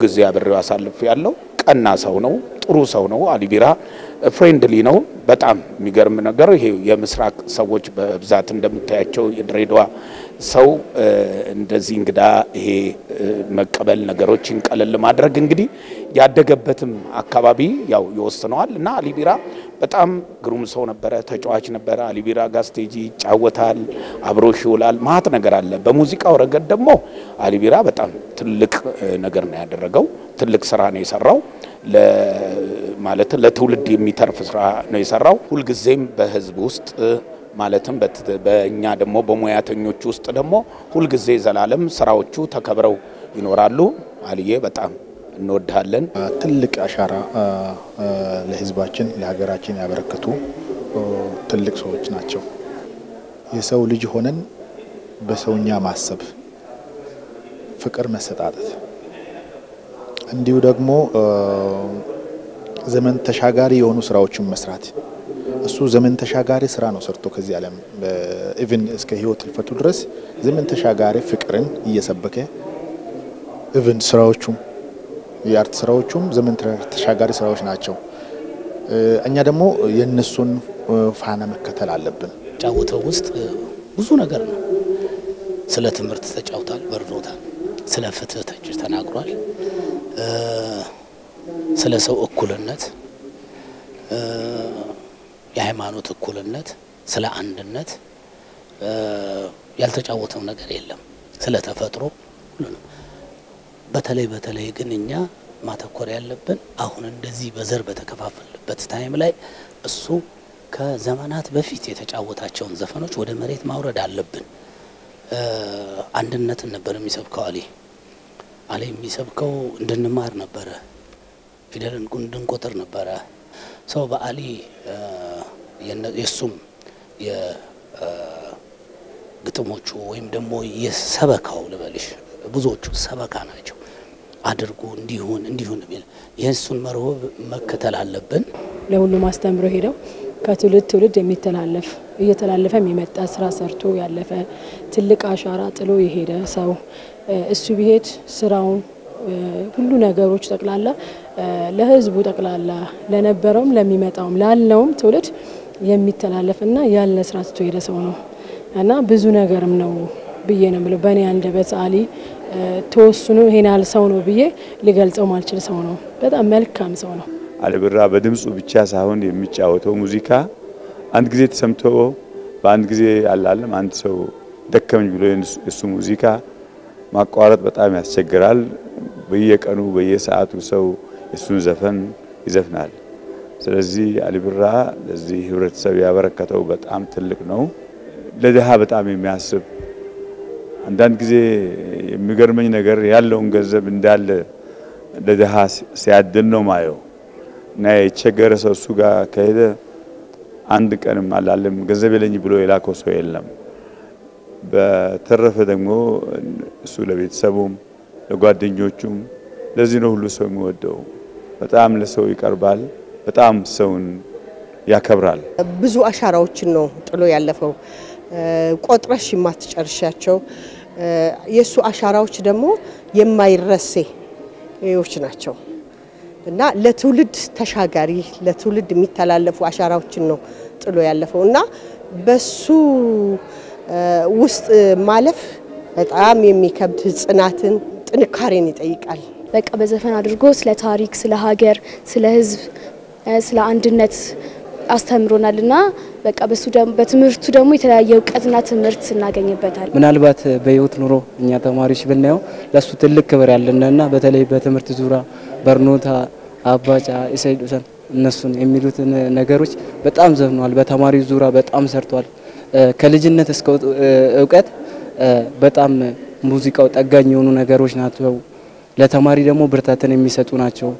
ጊዜ አብሬው አሳልፍ ያለው ቀና ሰው ነው። ጥሩ ሰው ነው። አሊቢራ friendly ነው። በጣም የሚገርም ነገር ይሄ የምስራቅ ሰዎች በብዛት እንደምታያቸው የድሬዳዋ ሰው እንደዚህ እንግዳ ይሄ መቀበል ነገሮችን ቀለል ማድረግ እንግዲህ ያደገበትም አካባቢ ያው ይወስነዋል እና አሊቢራ በጣም ግሩም ሰው ነበረ። ተጫዋች ነበረ። አሊቢራ ጋር stage ይጫወታል፣ አብሮሽ ይውላል። ማት ነገር አለ። በሙዚቃው ረገድ ደግሞ አሊቢራ በጣም ትልቅ ነገር ነው ያደረገው። ትልቅ ስራ ነው የሰራው። ማለት ለትውልድ የሚተርፍ ስራ ነው የሰራው። ሁልጊዜም በህዝብ ውስጥ ማለትም በእኛ ደግሞ በሙያተኞች ውስጥ ደግሞ ሁልጊዜ ዘላለም ስራዎቹ ተከብረው ይኖራሉ። አልዬ በጣም እንወድሃለን። ትልቅ አሻራ ለህዝባችን ለሀገራችን ያበረከቱ ትልቅ ሰዎች ናቸው። የሰው ልጅ ሆነን በሰውኛ ማሰብ፣ ፍቅር መሰጣጠት እንዲሁ ደግሞ ዘመን ተሻጋሪ የሆኑ ስራዎችን መስራት እሱ ዘመን ተሻጋሪ ስራ ነው ሰርቶ ከዚህ ዓለም even እስከ ህይወት እልፈቱ ድረስ ዘመን ተሻጋሪ ፍቅርን እየሰበከ even ስራዎቹም የ art ስራዎቹም ዘመን ተሻጋሪ ስራዎች ናቸው። እኛ ደግሞ የእነሱን ፋና መከተል አለብን። ጫወተው ውስጥ ብዙ ነገር ነው። ስለ ትምህርት ተጫውቷል፣ በርዶታል። ስለ ፍትህ ተናግሯል። ስለ ሰው እኩልነት፣ የሃይማኖት እኩልነት፣ ስለ አንድነት ያልተጫወተው ነገር የለም። ስለ ተፈጥሮ ሁሉ በተለይ በተለይ ግን እኛ ማተኮር ያለብን አሁን እንደዚህ በዘር በተከፋፈልበት ታይም ላይ እሱ ከዘመናት በፊት የተጫወታቸውን ዘፈኖች ወደ መሬት ማውረድ አለብን። አንድነትን ነበር የሚሰብከው አሊ አሊ የሚሰብከው እንድንማር ነበረ ፊደልን እንድንቆጥር ነበረ። ሰው በአሊ የእሱም የግጥሞቹ ወይም ደግሞ የሰበካው ልበልሽ ብዙዎቹ ሰበካ ናቸው። አድርጉ እንዲሁን እንዲሁን የሚል የእሱን መርሆ መከተል አለብን። ለሁሉም አስተምሮ ሄደው ከትውልድ ትውልድ የሚተላለፍ እየተላለፈ የሚመጣ ስራ ሰርቶ ያለፈ ትልቅ አሻራ ጥሎ የሄደ ሰው እሱ ቢሄድ ስራውን ሁሉ ነገሮች ጠቅላላ ለህዝቡ ጠቅላላ ለነበረውም ለሚመጣውም ላለውም ትውልድ የሚተላለፍና ያለ ስራ ትቶ ሄደ ሰው ነው እና ብዙ ነገርም ነው ብዬ ነው ብለው በእኔ አንደበት አሊ ተወስኖ ይሄን ያህል ሰው ነው ብዬ ሊገልጸው ማልችል ሰው ነው። በጣም መልካም ሰው ነው። አሊቢራ በድምፁ ብቻ ሳይሆን የሚጫወተው ሙዚቃ አንድ ጊዜ ተሰምቶ በአንድ ጊዜ አላለም አንድ ሰው ደከመኝ ብሎ የሱ ሙዚቃ ማቋረጥ በጣም ያስቸግራል። በየቀኑ በየሰዓቱ ሰው የሱን ዘፈን ይዘፍናል። ስለዚህ አሊቢራ ለዚህ ህብረተሰብ ያበረከተው በጣም ትልቅ ነው። ለድሃ በጣም የሚያስብ አንዳንድ ጊዜ የሚገርመኝ ነገር ያለውን ገንዘብ እንዳለ ለድሃ ሲያድን ነው ማየው እና የቸገረ ሰው እሱ ጋር ከሄደ አንድ ቀንም አላለም ገንዘብ የለኝ ብሎ የላከው ሰው የለም። በተረፈ ደግሞ እሱ ለቤተሰቡም ለጓደኞቹም ለዚህ ነው ሁሉ ሰው የሚወደው። በጣም ለሰው ይቀርባል። በጣም ሰውን ያከብራል። ብዙ አሻራዎችን ነው ጥሎ ያለፈው ቆጥረሽ የማትጨርሻቸው የእሱ አሻራዎች ደግሞ የማይረሴዎች ናቸው እና ለትውልድ ተሻጋሪ ለትውልድ የሚተላለፉ አሻራዎችን ነው ጥሎ ያለፈው እና በሱ ውስጥ ማለፍ በጣም የሚከብድ ጽናትን፣ ጥንካሬን ይጠይቃል። በቃ በዘፈን አድርጎ ስለ ታሪክ፣ ስለ ሀገር፣ ስለ ሕዝብ፣ ስለ አንድነት አስተምሮናል እና በቃ በሱ በትምህርቱ ደግሞ የተለያየ እውቀትና ትምህርት እናገኝበታል። ምናልባት በህይወት ኑሮ እኛ ተማሪዎች ብናየው ለሱ ትልቅ ክብር ያለንና በተለይ በትምህርት ዙሪያ በርኖታ፣ አባጫ፣ ኢሰይድ ሁሰን እነሱን የሚሉትን ነገሮች በጣም ዘፍኗል። በተማሪ ዙሪያ በጣም ሰርቷል። ከልጅነት እስከ እውቀት በጣም ሙዚቃው ጠጋኝ የሆኑ ነገሮች ናቸው። ለተማሪ ደግሞ ብርታትን የሚሰጡ ናቸው።